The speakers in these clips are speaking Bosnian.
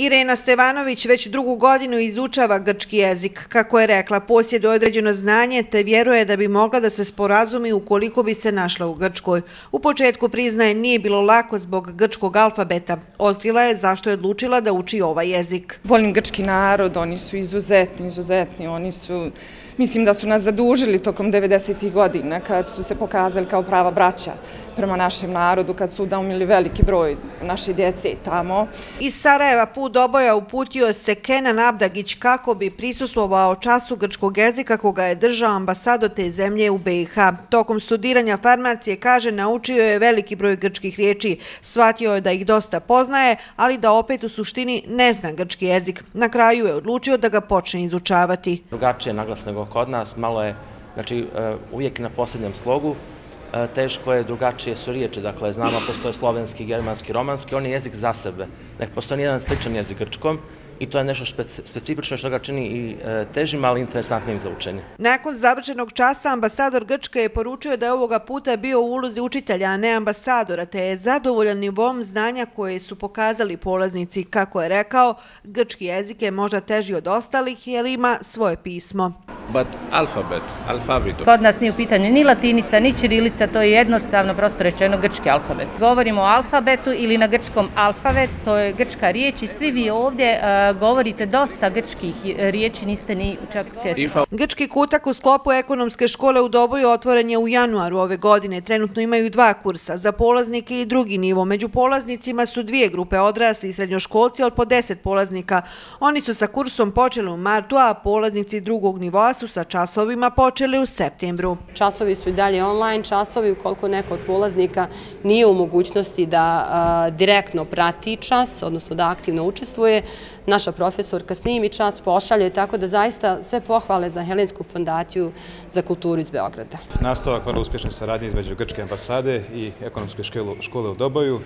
Irena Stevanović već drugu godinu izučava grčki jezik. Kako je rekla, posjeduje određeno znanje te vjeruje da bi mogla da se sporazumi ukoliko bi se našla u Grčkoj. U početku priznaje nije bilo lako zbog grčkog alfabeta. Otkrila je zašto je odlučila da uči ovaj jezik. Volim grčki narod, oni su izuzetni, izuzetni, oni su... Mislim da su nas zadužili tokom 90. godina kad su se pokazali kao prava braća prema našem narodu, kad su udaumili veliki broj naše djece tamo. Iz Sarajeva put Doboja uputio se Kenan Abdagić kako bi prisustvovao času grčkog jezika koga je držao ambasado te zemlje u BiH. Tokom studiranja farmacije, kaže, naučio je veliki broj grčkih riječi. Shvatio je da ih dosta poznaje, ali da opet u suštini ne zna grčki jezik. Na kraju je odlučio da ga počne izučavati. Drugačije naglas nego kod nas, malo je, znači, e, uvijek na posljednjem slogu, E, teško je, drugačije su riječi, dakle, znamo, postoje slovenski, germanski, romanski, on je jezik za sebe, nek postoje jedan sličan jezik grčkom, i to je nešto specifično što ga čini i e, težim, ali interesantnim za učenje. Nakon završenog časa ambasador Grčke je poručio da je ovoga puta bio u ulozi učitelja, a ne ambasadora, te je zadovoljan nivom znanja koje su pokazali polaznici. Kako je rekao, grčki jezik je možda teži od ostalih jer ima svoje pismo but alfabet, alfabeto. Kod nas nije u pitanju ni latinica, ni čirilica, to je jednostavno, prosto rečeno, grčki alfabet. Govorimo o alfabetu ili na grčkom alfabet, to je grčka riječ i svi vi ovdje uh, govorite dosta grčkih riječi, niste ni čak svjesni. Grčki kutak u sklopu ekonomske škole u Doboju otvoren je u januaru ove godine. Trenutno imaju dva kursa, za polaznike i drugi nivo. Među polaznicima su dvije grupe odrasli i srednjoškolci od po deset polaznika. Oni su sa kursom počeli u martu, a polaznici drugog nivoa su sa časovima počeli u septembru. Časovi su i dalje online časovi ukoliko neko od polaznika nije u mogućnosti da direktno prati čas, odnosno da aktivno učestvuje. Naša profesorka snimi čas, pošalje, tako da zaista sve pohvale za Helensku fondaciju za kulturu iz Beograda. Nastavak vrlo uspješne saradnje između Grčke ambasade i ekonomske škole u Doboju.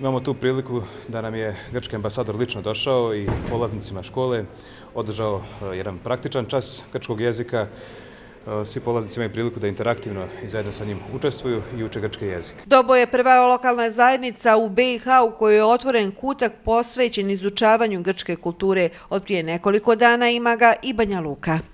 Imamo tu priliku da nam je grčki ambasador lično došao i polaznicima škole održao eh, jedan praktičan čas grčkog jezika. Eh, svi polaznici imaju priliku da interaktivno i zajedno sa njim učestvuju i uče grčki jezik. Dobo je prva lokalna zajednica u BiH u kojoj je otvoren kutak posvećen izučavanju grčke kulture. Od prije nekoliko dana ima ga i Banja Luka.